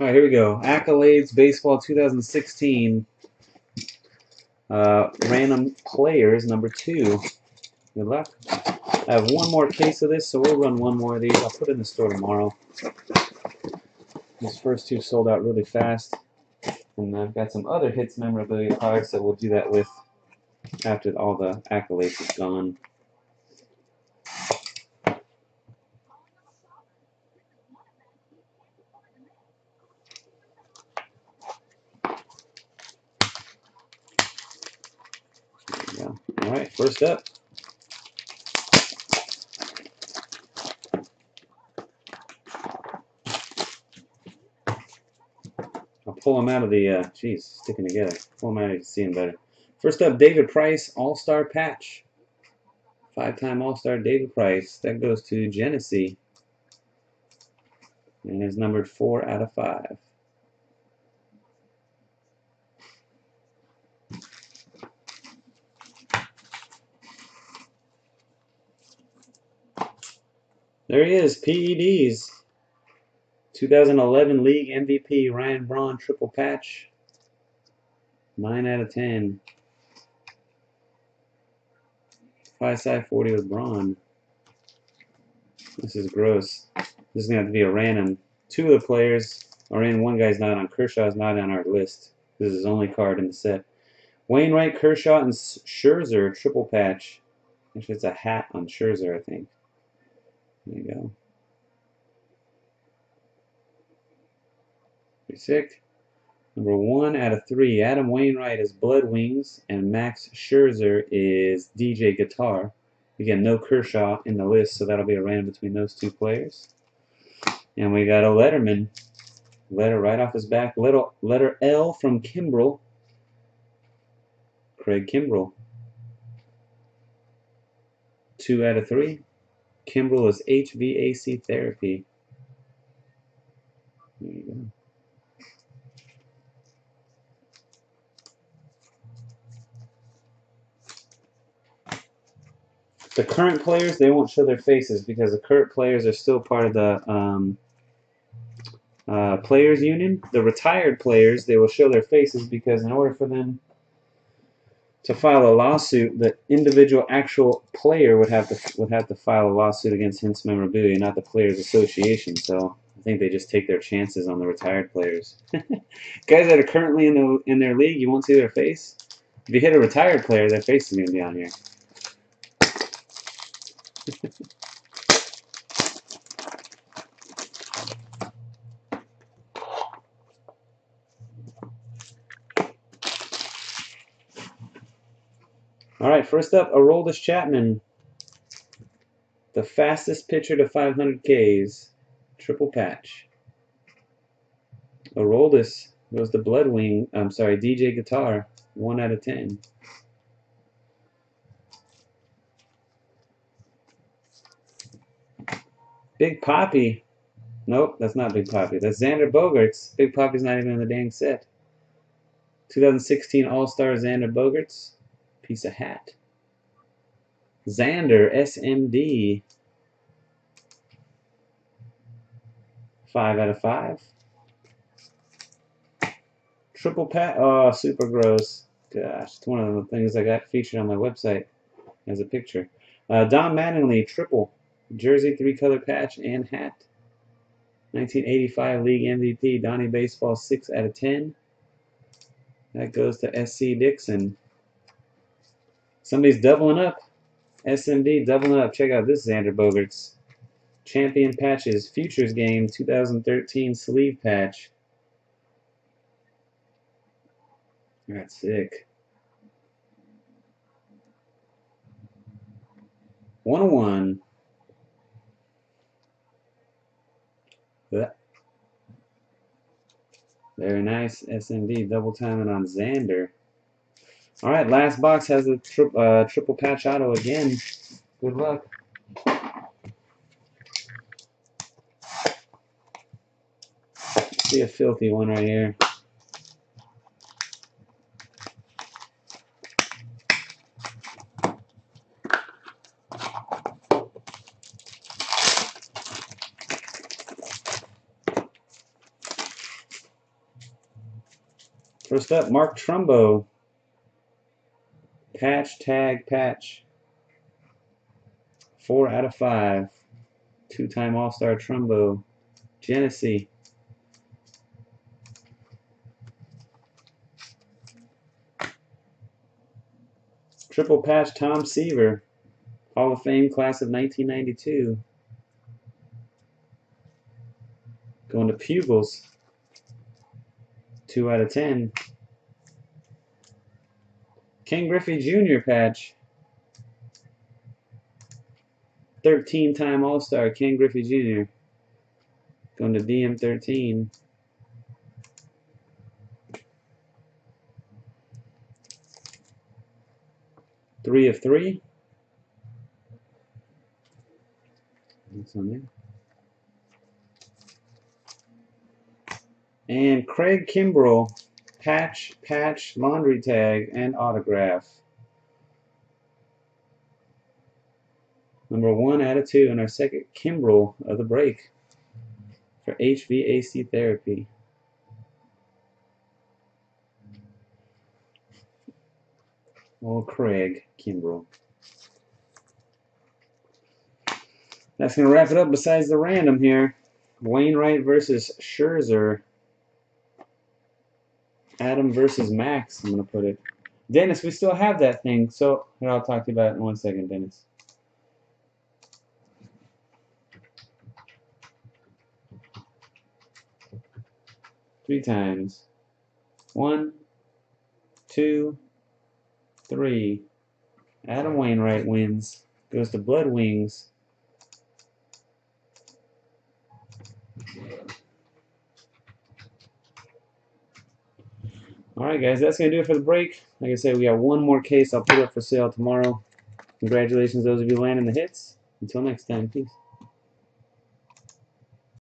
All right, here we go. Accolades Baseball 2016. Uh, random players, number two. Good luck. I have one more case of this, so we'll run one more of these. I'll put it in the store tomorrow. These first two sold out really fast. And I've got some other hits memorabilia cards that we'll do that with after all the accolades is gone. There we go. All first up. I'll pull them out of the, uh, geez, sticking together. Pull them out, you can see them better. First up, David Price, All-Star Patch. Five-time All-Star David Price. That goes to Genesee. And is numbered four out of five. There he is, PEDs. 2011 League MVP Ryan Braun triple patch. 9 out of 10. Five side 40 with Braun. This is gross. This is going to have to be a random. Two of the players are in. One guy's not on. Kershaw's not on our list. This is his only card in the set. Wainwright, Kershaw, and Scherzer triple patch. Actually, it's a hat on Scherzer, I think. There you go. Pretty sick. Number one out of three, Adam Wainwright is Blood Wings, and Max Scherzer is DJ Guitar. Again, no Kershaw in the list, so that'll be a random between those two players. And we got a Letterman. Letter right off his back. Little letter L from Kimbrel. Craig Kimbrel. Two out of three. Kimbrel is HVAC therapy. There you go. The current players, they won't show their faces because the current players are still part of the um, uh, players union. The retired players, they will show their faces because in order for them to file a lawsuit, the individual actual player would have to would have to file a lawsuit against Hits Memorabilia, not the Players Association. So I think they just take their chances on the retired players. Guys that are currently in the in their league, you won't see their face. If you hit a retired player, their face is going to be on here. All right, first up, Aroldis Chapman, the fastest pitcher to 500 Ks, triple patch. Aroldis goes to Bloodwing. I'm sorry, DJ Guitar, one out of ten. Big Poppy. Nope, that's not Big Poppy. That's Xander Bogaerts. Big Poppy's not even in the dang set. 2016 All-Star Xander Bogaerts. Piece of hat. Xander SMD. 5 out of 5. Triple pat. Oh, super gross. Gosh, it's one of the things I got featured on my website as a picture. Uh, Don Mattingly, triple. Jersey three color patch and hat. 1985 League MVP, Donnie Baseball 6 out of 10. That goes to SC Dixon. Somebody's doubling up. SMD doubling up. Check out this Xander Bogaerts. Champion Patches Futures Game 2013 sleeve patch. That's sick. 101. Very nice SMD double timing on Xander. All right, last box has a tri uh, triple patch auto again. Good luck. See a filthy one right here. First up, Mark Trumbo. Patch, tag, patch. Four out of five. Two-time All-Star Trumbo. Genesee. Triple patch Tom Seaver. Hall of Fame class of 1992. Going to Pugils. 2 out of 10. Ken Griffey Jr. patch. 13 time All Star Ken Griffey Jr. Going to DM13. Three of three. That's on there. And Craig Kimbrel, patch, patch, laundry tag, and autograph. Number one out of two, and our second Kimbrel of the break for HVAC therapy. Oh, Craig Kimbrel. That's going to wrap it up besides the random here. Wainwright versus Scherzer. Adam versus Max, I'm going to put it. Dennis, we still have that thing, so here, I'll talk to you about it in one second, Dennis. Three times. One, two, three. Adam Wainwright wins. Goes to Blood Wings. Alright guys, that's going to do it for the break. Like I said, we got one more case I'll put up for sale tomorrow. Congratulations those of you landing the hits. Until next time, peace.